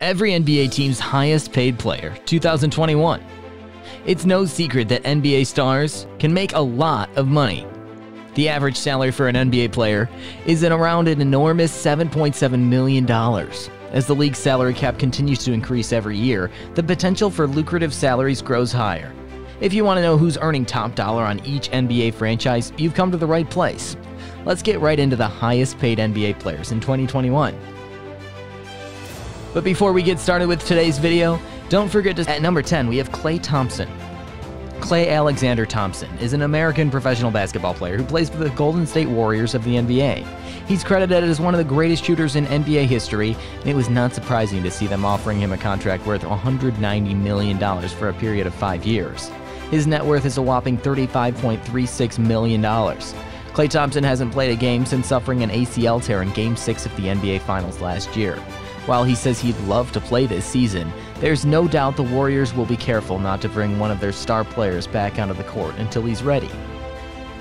every NBA team's highest paid player, 2021. It's no secret that NBA stars can make a lot of money. The average salary for an NBA player is at around an enormous $7.7 million. As the league's salary cap continues to increase every year, the potential for lucrative salaries grows higher. If you want to know who's earning top dollar on each NBA franchise, you've come to the right place. Let's get right into the highest paid NBA players in 2021. But before we get started with today's video, don't forget to at number 10 we have Klay Thompson. Klay Alexander Thompson is an American professional basketball player who plays for the Golden State Warriors of the NBA. He's credited as one of the greatest shooters in NBA history, and it was not surprising to see them offering him a contract worth $190 million for a period of five years. His net worth is a whopping $35.36 million. Klay Thompson hasn't played a game since suffering an ACL tear in Game 6 of the NBA Finals last year. While he says he'd love to play this season, there's no doubt the Warriors will be careful not to bring one of their star players back onto the court until he's ready.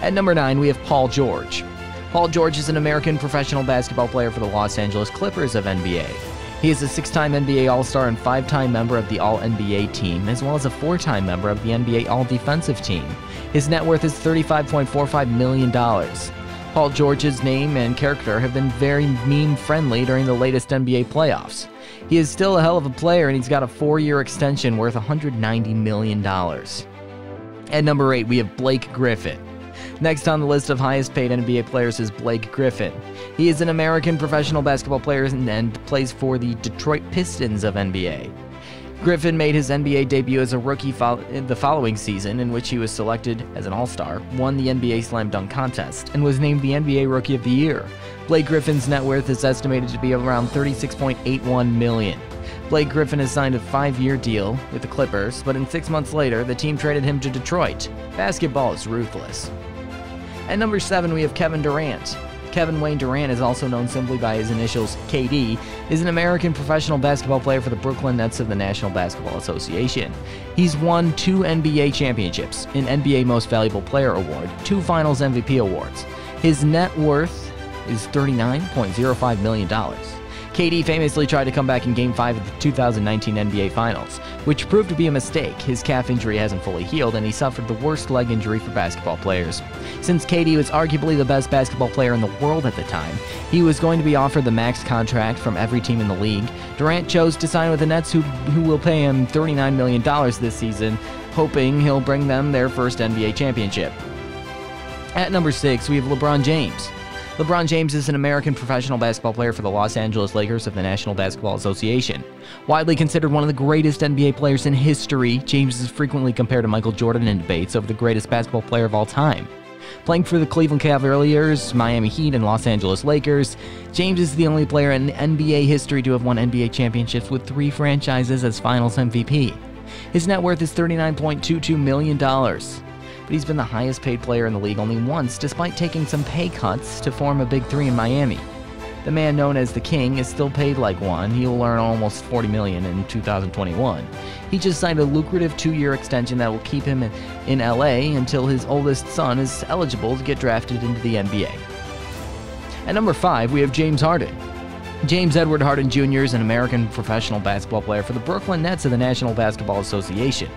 At number 9, we have Paul George. Paul George is an American professional basketball player for the Los Angeles Clippers of NBA. He is a six time NBA All Star and five time member of the All NBA team, as well as a four time member of the NBA All Defensive team. His net worth is $35.45 million. Paul George's name and character have been very meme friendly during the latest NBA playoffs. He is still a hell of a player and he's got a four year extension worth $190 million. At number 8, we have Blake Griffin. Next on the list of highest paid NBA players is Blake Griffin. He is an American professional basketball player and plays for the Detroit Pistons of NBA. Griffin made his NBA debut as a rookie fo- the following season, in which he was selected as an All Star, won the NBA Slam Dunk Contest, and was named the NBA Rookie of the Year. Blake Griffin's net worth is estimated to be around 36.81 million. Blake Griffin has signed a five-year deal with the Clippers, but in six months later, the team traded him to Detroit. Basketball is ruthless. At number seven, we have Kevin Durant. Kevin Wayne Durant is also known simply by his initials KD, is an American professional basketball player for the Brooklyn Nets of the National Basketball Association. He's won two NBA championships, an NBA Most Valuable Player award, two Finals MVP awards. His net worth is $39.05 million. KD famously tried to come back in Game 5 of the 2019 NBA Finals, which proved to be a mistake. His calf injury hasn't fully healed, and he suffered the worst leg injury for basketball players. Since KD was arguably the best basketball player in the world at the time, he was going to be offered the max contract from every team in the league. Durant chose to sign with the Nets, who, who will pay him $39 million this season, hoping he'll bring them their first NBA championship. At number 6, we have LeBron James. LeBron James is an American professional basketball player for the Los Angeles Lakers of the National Basketball Association. Widely considered one of the greatest NBA players in history, James is frequently compared to Michael Jordan in debates over the greatest basketball player of all time. Playing for the Cleveland Cavaliers, Miami Heat, and Los Angeles Lakers, James is the only player in NBA history to have won NBA championships with three franchises as finals MVP. His net worth is $39.22 million but he's been the highest paid player in the league only once, despite taking some pay cuts to form a Big Three in Miami. The man known as the King is still paid like one. He'll earn almost 40 million in 2021. He just signed a lucrative two-year extension that will keep him in LA until his oldest son is eligible to get drafted into the NBA. At number 5, we have James Harden. James Edward Harden Jr. is an American professional basketball player for the Brooklyn Nets of the National Basketball Association.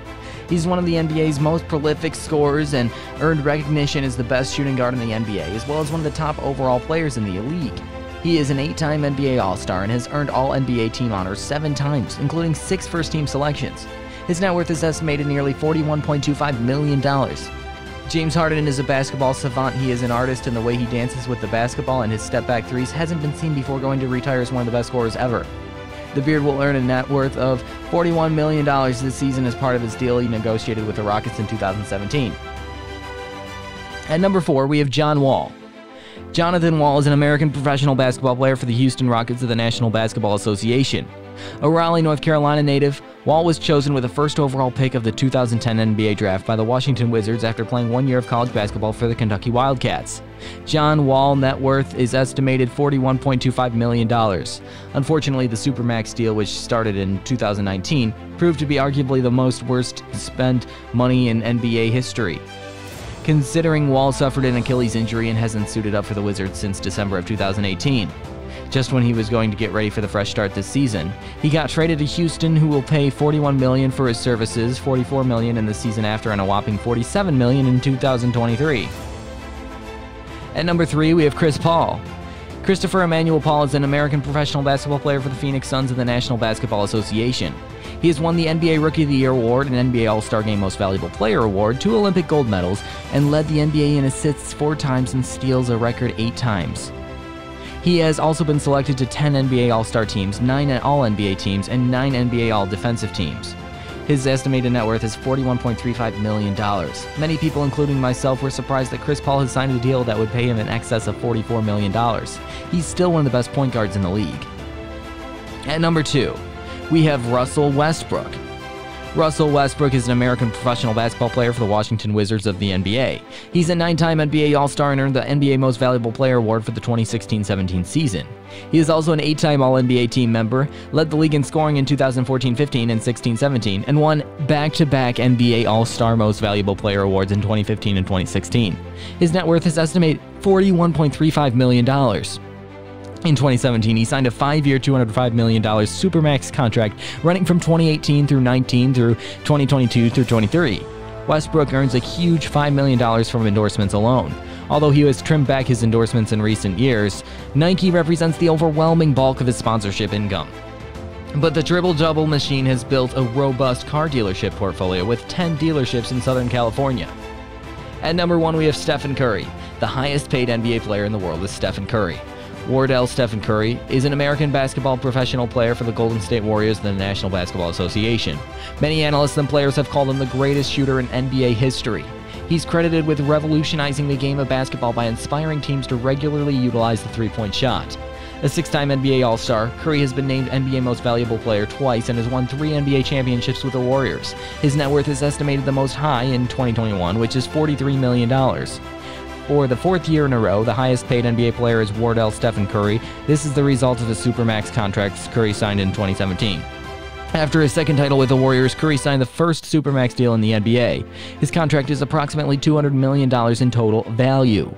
He's one of the NBA's most prolific scorers and earned recognition as the best shooting guard in the NBA, as well as one of the top overall players in the league. He is an eight time NBA All Star and has earned All NBA team honors seven times, including six first team selections. His net worth is estimated nearly $41.25 million. James Harden is a basketball savant. He is an artist, and the way he dances with the basketball and his step back threes hasn't been seen before going to retire as one of the best scorers ever. The Beard will earn a net worth of $41 million this season as part of his deal he negotiated with the Rockets in 2017. At number four, we have John Wall. Jonathan Wall is an American professional basketball player for the Houston Rockets of the National Basketball Association. A Raleigh, North Carolina native, Wall was chosen with the first overall pick of the 2010 NBA draft by the Washington Wizards after playing one year of college basketball for the Kentucky Wildcats. John Wall net worth is estimated $41.25 million. Unfortunately, the Supermax deal, which started in 2019, proved to be arguably the most worst spent money in NBA history. Considering Wall suffered an Achilles injury and hasn't suited up for the Wizards since December of 2018. Just when he was going to get ready for the fresh start this season. He got traded to Houston who will pay 41 million for his services, 44 million in the season after and a whopping 47 million in 2023. At number 3, we have Chris Paul. Christopher Emmanuel Paul is an American professional basketball player for the Phoenix Suns of the National Basketball Association. He has won the NBA Rookie of the Year award and NBA All Star Game Most Valuable Player award, two Olympic gold medals, and led the NBA in assists four times and steals a record eight times. He has also been selected to 10 NBA All Star teams, 9 All NBA teams, and 9 NBA All Defensive teams. His estimated net worth is $41.35 million. Many people, including myself, were surprised that Chris Paul has signed a deal that would pay him in excess of $44 million. He's still one of the best point guards in the league. At number 2, we have Russell Westbrook. Russell Westbrook is an American professional basketball player for the Washington Wizards of the NBA. He's a nine time NBA All Star and earned the NBA Most Valuable Player award for the 2016 17 season. He is also an eight time All NBA team member, led the league in scoring in 2014 15 and 16 17, and won back to back NBA All Star Most Valuable Player awards in 2015 and 2016. His net worth is estimated $41.35 million. In 2017, he signed a five-year, $205 million Supermax contract running from 2018 through 19 through 2022 through 23. Westbrook earns a huge $5 million from endorsements alone. Although he has trimmed back his endorsements in recent years, Nike represents the overwhelming bulk of his sponsorship income. But the Triple Double machine has built a robust car dealership portfolio with 10 dealerships in Southern California. At number one, we have Stephen Curry. The highest paid NBA player in the world is Stephen Curry. Wardell Stephen Curry is an American basketball professional player for the Golden State Warriors and the National Basketball Association. Many analysts and players have called him the greatest shooter in NBA history. He's credited with revolutionizing the game of basketball by inspiring teams to regularly utilize the three point shot. A six time NBA All Star, Curry has been named NBA Most Valuable Player twice and has won three NBA championships with the Warriors. His net worth is estimated the most high in 2021, which is $43 million. For the fourth year in a row, the highest paid NBA player is Wardell Stephen Curry. This is the result of the Supermax contracts Curry signed in 2017. After his second title with the Warriors, Curry signed the first Supermax deal in the NBA. His contract is approximately $200 million in total value.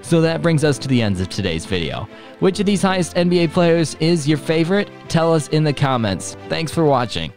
So that brings us to the ends of today's video. Which of these highest NBA players is your favorite? Tell us in the comments. Thanks for watching.